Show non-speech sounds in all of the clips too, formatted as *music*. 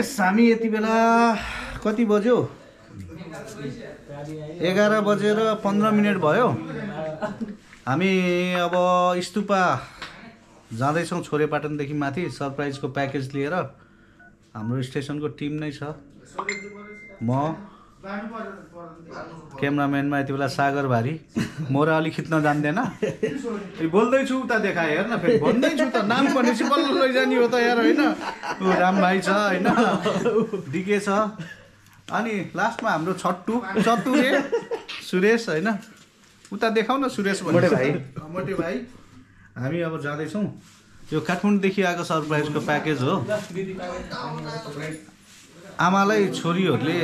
यस, हामी यति बेला कति बज्यो? एघार बजेर पन्ध्र मिनट भयो। हामी अब स्तुपा जाँदैछौँ छोरेपाटनदेखि माथि सरप्राइजको प्याकेज लिएर। हाम्रो स्टेसनको टिम नै छ। म क्यामराम्यानमा यति बेला सागर भारी। म र अलिक खिच्न जान्दैन बोल्दैछु उता देखाएँ हेर न फेरि। भन्दैछु त नाम भनेपछि बल्ल लैजाने हो त यार होइन? ऊ राम भाइ छ होइन? डिके छ। अनि लास्टमा हाम्रो छट्टु चतुरे सुरेश होइन? उता देखाउ न सुरेश मोटे भाइ। मोटे भाइ। हामी अब जाँदैछौँ। यो काठमाडौँदेखि आएको सरप्राइजको प्याकेज हो। आमालाई छोरीहरूले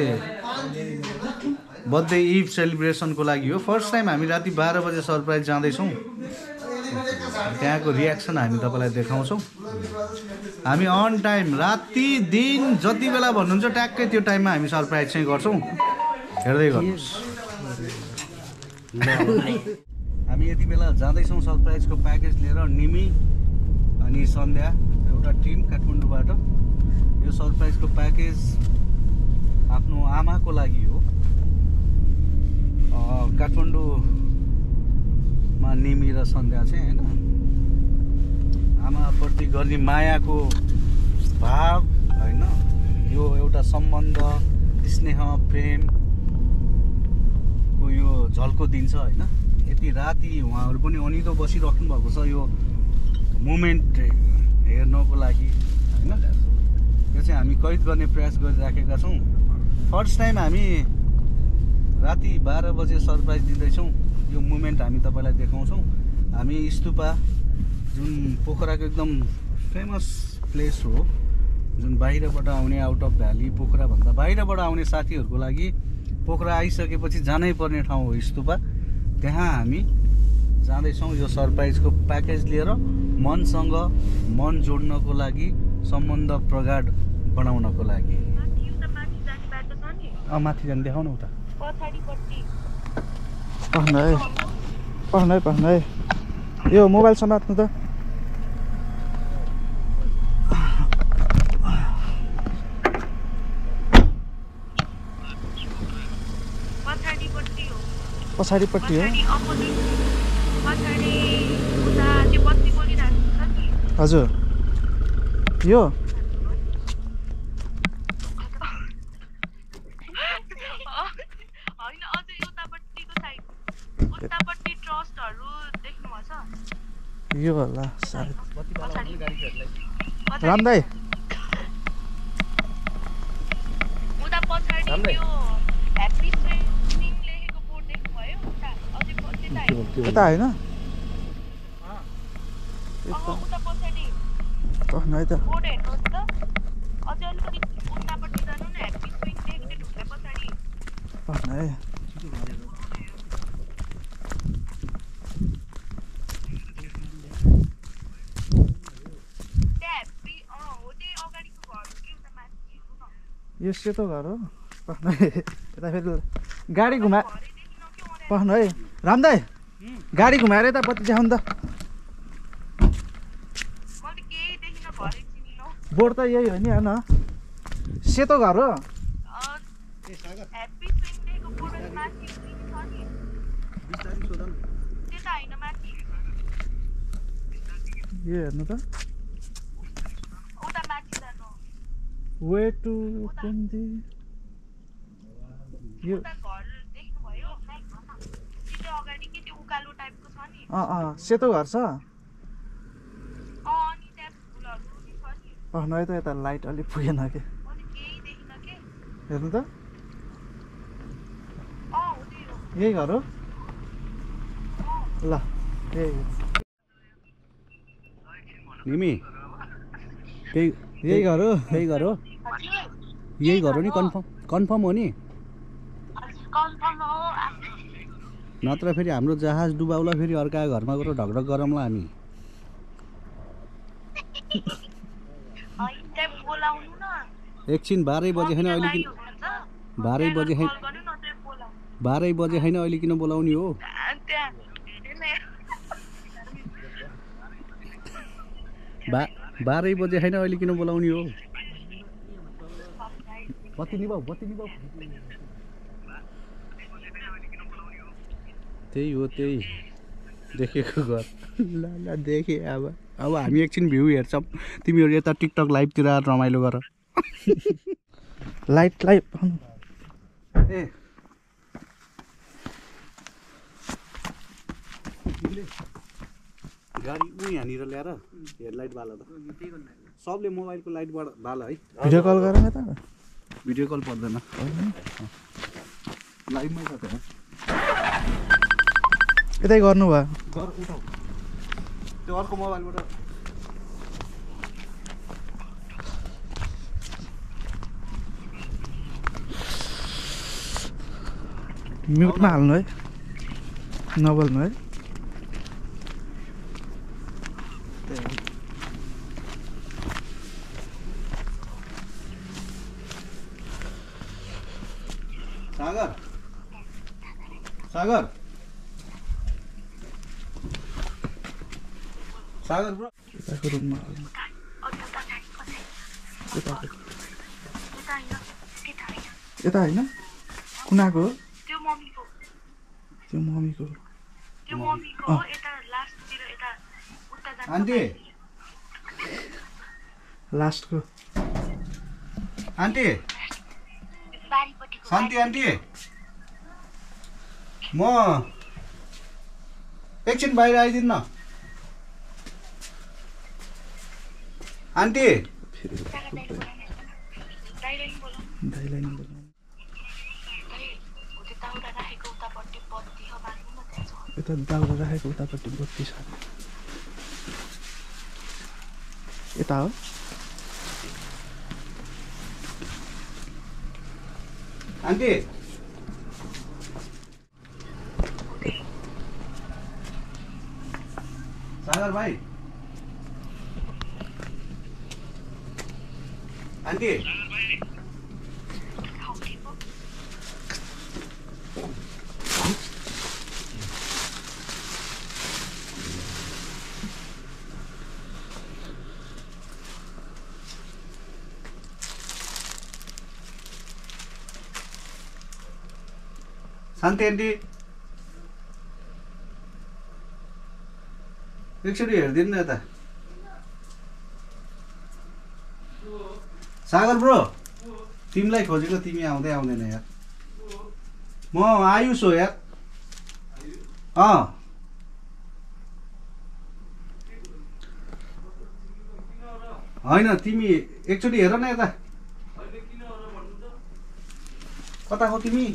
बर्थडे इभ सेलिब्रेसनको लागि हो। फर्स्ट टाइम हामी राति बाह्र बजे सरप्राइज जाँदैछौँ। त्यहाँको रियाक्सन हामी तपाईँलाई देखाउँछौँ। हामी अन टाइम राति दिन जति बेला भन्नुहुन्छ ट्याक्कै त्यो टाइममा हामी सरप्राइज चाहिँ गर्छौँ। हेर्दै गर्नुहोस्। हामी यति बेला जाँदैछौँ सरप्राइजको प्याकेज लिएर निमी अनि सन्ध्या एउटा टिम काठमाडौँबाट। यो सरप्राइजको प्याकेज आफ्नो आमाको लागि हो। काठमाडौँमा निमी र सन्ध्या चाहिँ होइन? आमाप्रति गर्ने मायाको भाव होइन? यो एउटा सम्बन्ध स्नेह प्रेमको यो झल्को दिन्छ होइन? यति राति उहाँहरू पनि अनिदो बसिराख्नु भएको छ यो मुमेन्ट हेर्नको लागि होइन? यो चाहिँ हामी कैद गर्ने प्रयास गरिराखेका छौँ। फर्स्ट टाइम हामी राति बाह्र बजे सरप्राइज दिँदैछौँ। यो मुमेन्ट हामी तपाईँलाई देखाउँछौँ। हामी स्तुपा जुन पोखराको एकदम फेमस प्लेस हो जुन बाहिरबाट आउने आउट अफ भ्याली पोखराभन्दा बाहिरबाट आउने साथीहरूको लागि पोखरा आइसकेपछि जानै पर्ने ठाउँ हो स्तुपा त्यहाँ हामी जाँदैछौँ यो सरप्राइजको प्याकेज लिएर। मनसँग मन जोड्नको लागि सम्बन्ध प्रगाढ बनाउनको लागि। अँ माथि जानु देखाउन उता। पढ्न है। पढ्न है पढ्न है। यो मोबाइल समात्नु त। पछाडिपट्टि हो। पछाडिपट्टि हो पछाडि अपोजिट पछाडि उता त्यो बत्ती बोलिरहेको छ नि हजुर यो होइन अझै उतापट्टिको साइड उतापट्टि ट्रस्टहरू देख्नुभएको छ यो होला सायद पछाडि पछाडि राम दाई उता पछाडि त्यो ह्याप्पी स्विमिङ लेखेको बोर्ड देख्नुभयो उता अझै पछि त यता होइन है त बोर्ड हेर्नुहोस् त अझै अलिकति उतापट्टि जानु न ह्याप्पी स्विङ लेखेको ढुङ्गा पछाडि पढ्न है त्यहाँ ह्याप्पी अँ हो त्यही अगाडिको घर हो कि उता माथि हेर्नु न यो सेतो घर हो है। यता फेरि गाडी घुमा। पढ्न है। राम दाई गाडी घुमाएर यतापट्टि देखाउनु त। बोर्ड त यही हो नि होइन सेतो घर हो। ह्याप्पी स्विङ डेको बोर्ड माथि उभिने छ नि त्यो त होइन माथि यो हेर्नु त उता माथि जानु वे टु कुन्दी यो उता घर देख्नुभयो त्यो अगाडि कि त्यो उकालो टाइपको छ नि अँ अँ सेतो घर छ? अँ त यता लाइट अलिक पुगेन कि। मैले केही देखिनँ के हेर्नु त। यही घर हो। ल यही। निमी त्यही यही घर हो त्यही घर हो यही घर हो नि कन्फर्म कन्फर्म हो नि। हजुर कन्फर्म हो नत्र फेरि हाम्रो जहाज डुबाउला फेरि अर्का घरमा गएर ढकढक गरौँला हामी। एकछिन बाह्रै बजे होइन अहिले किन बाह्रै बजे बाह्रै बजे होइन अहिले किन बोलाउने हो? बा बाह्रै बजे होइन अहिले किन बोलाउने हो? बत्ती बत्ती त्यही हो त्यही। देखेको घर। ल ल देखेँ अब अब हामी एकछिन भ्यू हेर्छौँ। तिमीहरू यता टिकटक लाइभतिर आएर रमाइलो गर। लाइट लाइट ए। गाडी ऊ यहाँनिर ल्याएर हेडलाइट बाल त। सबले मोबाइलको लाइटबाट बाल है। भिडियो कल गर न त भिडियो कल पर्दैन। लाइभमै छ त यतै गर्नु भयो घर उठाउ। त्यो अर्को मोबाइलबाट। म्युटमा हाल्नु है। नबोल्नु है। सागर। सागर। सागर ब्रो। यताको रुममा। यता होइन। कुनाको हो? त्यो मम्मीको। त्यो मम्मीको त्यो मम्मीको अँ। यता लास्टतिर यता उता जान्छ आन्टी। लास्टको। आन्टी। शान्ति आन्टी। म एकछिन बाहिर आइदिनु न आन्टी यता दाउरा राखेको उतापट्टि बत्ती छ। यता हो आन्टी सागर भाइ आन्टी शान्ति आन्टी एकचोटि हेरिदिनु न यता सागर ब्रो तिमीलाई खोजेको तिमी आउँदै आउँदैन यार म आयुष हो यार अँ होइन तिमी एकचोटि हेर न यता कता हो तिमी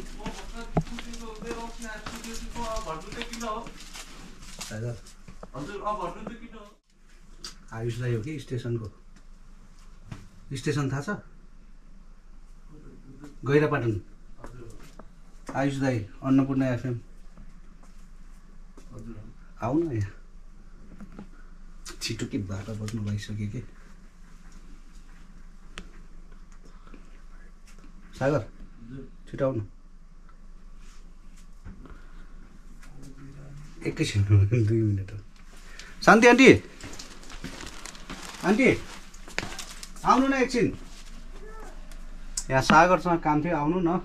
सागर आयुष दाई हो कि स्टेसनको स्टेसन थाहा छ गैरापाटन आयुष दाई अन्नपूर्ण एफएम आऊ न यहाँ छिटो के बाटो बज्नु भइसक्यो कि सागर छिटो आउनु एकैछिन *laughs* दुई मिनट शान्ति आन्टी। आन्टी आउनु न एकछिन। यहाँ सागरसँग काम थियो आउनु न।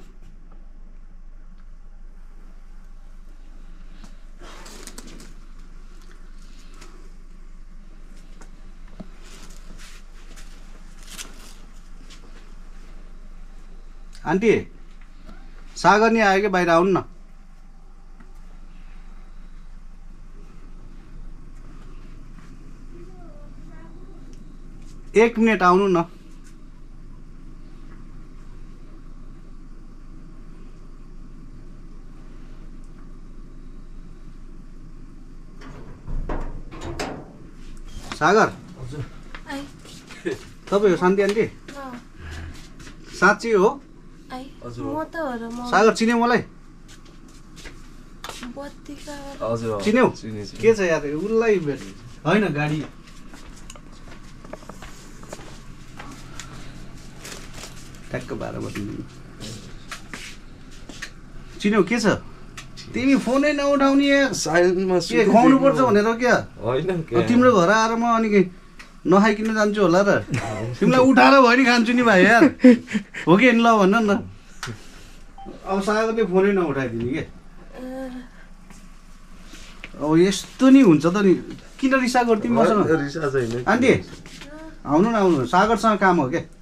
आन्टी सागर नि आयो कि बाहिर? आउनु न। एक मिनट आउनु न। सागर आई। तपाईँ हो शान्ति आन्टी? साँच्ची हो? आई। म त हो र म। सागर चिन्यौ मलाई। चिन्यौ। चिने चिने के छ यार उसलाई भेट होइन गाडी। ठ्याक्क बाह्र बजी चिन्यौ के छ? तिमी फोनै नउठाउने खुवाउनु पर्छ भनेर क्या? होइन तिम्रो घर आएर म अनि नखाइकन जान्छु होला र। *laughs* तिमीलाई उठाएर भयो नि खान्छु नि भाइ यार। हो कि ल भन न। अब सागरले फोनै नउठाइदिने के? अब यस्तो नि हुन्छ त नि। किन रिसा गर्छु मसँग रिसा छैन। आन्टी आउनु न आउनु सागरसँग काम हो क्या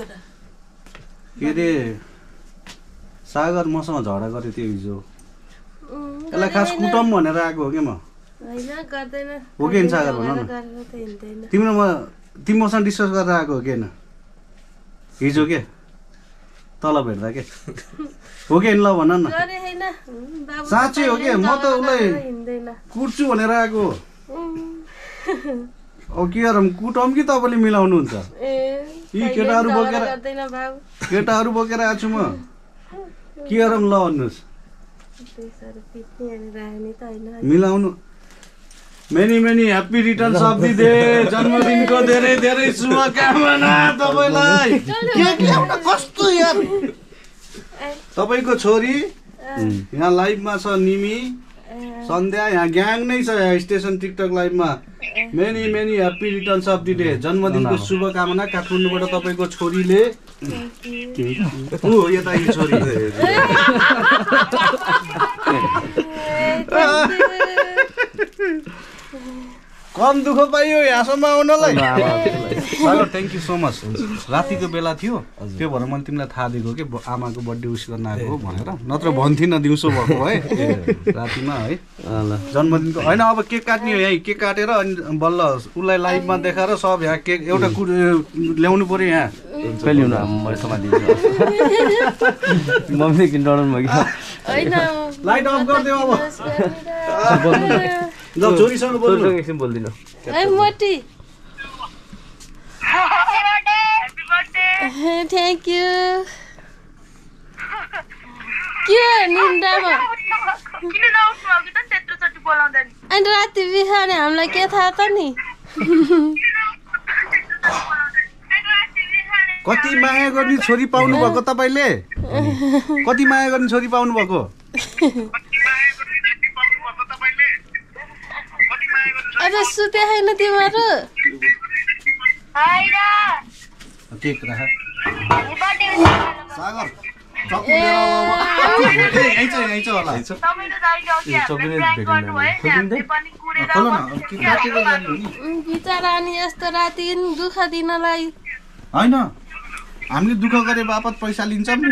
के के अरे सागर मसँग झगडा गरेको थियो हिजो। यसलाई खास। कुटम भनेर आएको हो क्या म? हो कि सागर भन न। तिम्रो म तिमी मसँग डिस्कस गरेर आएको हो कि होइन? हिजो के? तल भेट्दा के? हो कि ल भन न। साँच्चै हो के? म त उसलाई- कुट्छु भनेर आएको हो। के गरौँ कुटौँ कि तपाईँले मिलाउनुहुन्छ? यी केटाहरू बोकेर- केटाहरू बोकेर आएको छु म। के गरौँ ल भन्नुहोस्। मिलाउनु। Many many happy returns of the जन्मदिनको धेरै धेरै शुभकामना तपाईँलाई। कस्तो यार। तपाईँको छोरी यहाँ लाइभमा छ निमी। सन्ध्या यहाँ ग्याङ नै छ यहाँ station TikTok लाइभमा। Many many happy returns of the day जन्मदिनको शुभकामना काठमाडौँबाट तपाईँको छोरीले ऊ यता यी छोरी। *laughs* कम दुःख पाइयो यहाँसम्म आउनलाई। थ्याङ्क यू सो मच रातिको बेला थियो त्यो भएर मैले तिमीलाई थाहा दिएको कि आमाको बर्थडे उस गर्न आएको हो भनेर। नत्र भन्थिनँ दिउँसो भएको है। रातिमा है। जन्मदिनको होइन अब केक काट्ने हो यहीँ। केक काटेर अनि बल्ल उसलाई लाइभमा देखाएर सब यहाँ केक एउटा कुरो ल्याउनु पऱ्यो यहाँ। किन डराउनु भयो कि लाइट अफ गरिदियो अब। ल छोरीसँग बोल्नु एकछिन बोल्दिनँ। है मोटी। ह्याप्पी बर्थडे थ्याङ्क यू के निन्द्रामा अनि राति बिहानै हामीलाई के थाहा त नि? कति माया गर्ने छोरी पाउनु भएको तपाईँले कति माया गर्ने छोरी पाउनु भएको *laughs* अझ सुते होइन तिमीहरू होइन केक राख बर्थडे सागर चक्कु लिएर आऊ अब। ए, यहीँ छ यहीँ छ होला तपाईँले त अहिले अघि ए, चक्लेट हामीले prank भेटिँदैन। गर्नुभयो नि हामीले पनि कुरेर खोल न अब के काटेर जाने हो नि उम्, बिचरा अनि यस्तो राति दुःख दिनलाई होइन हामीले दुःख गरे बापत पैसा लिन्छौँ नि।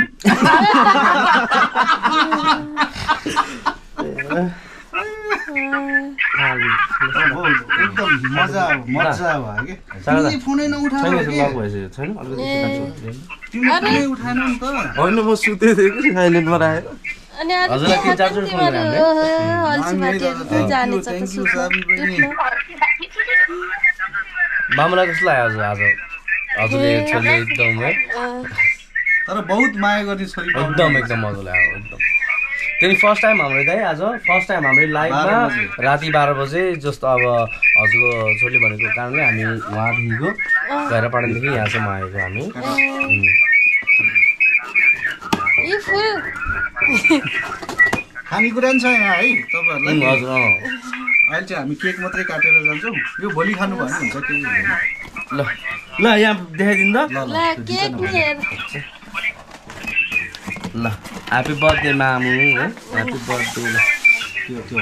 एकदम मजा मजा भयो कि? तिमीले फोनै नउठाएको छैन? के? लक भइसक्यो छैन अलिकति काट्छु। तिमीले फोनै उठाएन नि त। होइन म सुतेको थिएँ कि साइलेन्टमा राखेर। मामला कस्तो लाग्यो हजुर आज हजुरले छोरीले एकदम। है तर बहुत माया गर्ने छोरी एकदम एकदम मजा लाग्यो एकदम। त्यहाँदेखि फर्स्ट टाइम हाम्रो दाइ आज फर्स्ट टाइम हाम्रो लाइभमा। राति बाह्र बजे जस्तो अब हजुरको छोरीले भनेको कारणले हामी उहाँदेखिको गएर पढादेखि यहाँसम्म आएको हामी। खानेकुरा नि छ यहाँ है तपाईँहरूलाई। हजुर अँ। अहिले चाहिँ हामी केक मात्रै काटेर जान्छौँ। यो भोलि खानु भयो भने हुन्छ केही हुँदैन। ल ल यहाँ देखाइदिनु त। ल। ह्याप्पी बर्थडे मामु है ह्याप्पी बर्थडे ल त्यो त्यो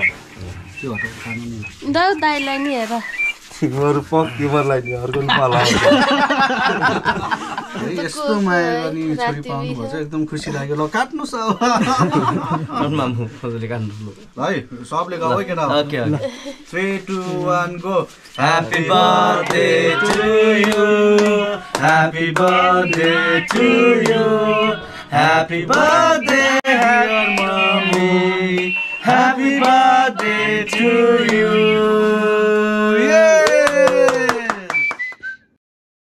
त्यो खानु नि दाउ दाइलाई नि हेर तिमीहरू पक्की मलाई नि अर्को नि पाला है, यस्तो माया गर्ने छोरी राति पाउनु भयो बिहान। चाहिँ एकदम खुसी लाग्यो ल काट्नुहोस् अब मामु हजुरले काट्नु है सबले गाउँ केटा okay okay three two one go Happy birthday to you. Happy birthday to you. Happy birthday, dear mommy. Happy birthday to you.